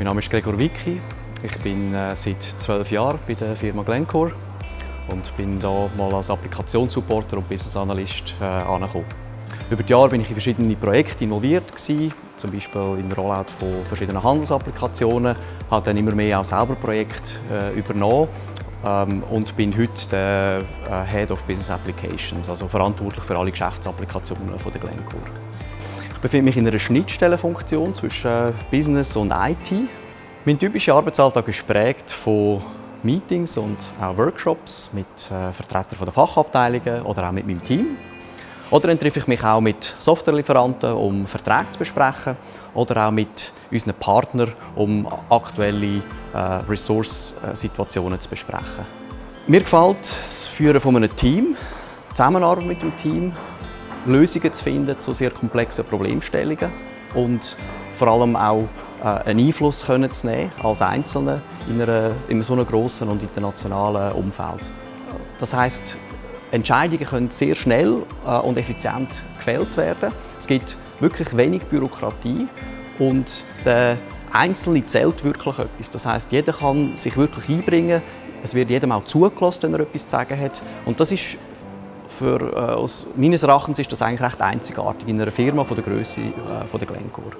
Mein Name ist Gregor Wicki. Ich bin äh, seit zwölf Jahren bei der Firma Glencore und bin da mal als Applikationssupporter und Business Analyst äh, angekommen. Über die Jahre bin ich in verschiedene Projekte involviert gewesen, zum Beispiel in den Rollout von verschiedenen Handelsapplikationen, habe dann immer mehr auch selber Projekte äh, übernommen ähm, und bin heute der äh, Head of Business Applications, also verantwortlich für alle Geschäftsapplikationen von der Glencore. Ich befinde mich in einer Schnittstellenfunktion zwischen Business und IT. Mein typischer Arbeitsalltag ist geprägt von Meetings und auch Workshops mit äh, Vertretern der Fachabteilungen oder auch mit meinem Team. Oder dann treffe ich mich auch mit Softwarelieferanten, um Verträge zu besprechen oder auch mit unseren Partnern, um aktuelle äh, Ressource-Situationen zu besprechen. Mir gefällt das Führen von einem Team, die Zusammenarbeit mit dem Team, Lösungen zu finden zu sehr komplexen Problemstellungen und vor allem auch äh, einen Einfluss können zu nehmen als Einzelne in, einer, in so einem grossen und internationalen Umfeld. Das heißt, Entscheidungen können sehr schnell äh, und effizient gefällt werden. Es gibt wirklich wenig Bürokratie und der Einzelne zählt wirklich etwas. Das heißt, jeder kann sich wirklich einbringen. Es wird jedem auch zugelassen, wenn er etwas zu sagen hat. Und das ist für, äh, aus meines Erachtens ist das eigentlich recht einzigartig in einer Firma von der Größe äh, der Glencore.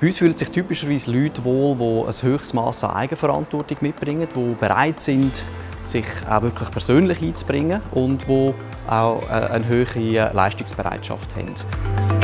Bei uns fühlen sich typischerweise Leute wohl, die ein höchstes Maß an Eigenverantwortung mitbringen, die bereit sind, sich auch wirklich persönlich einzubringen und die auch äh, eine hohe Leistungsbereitschaft haben.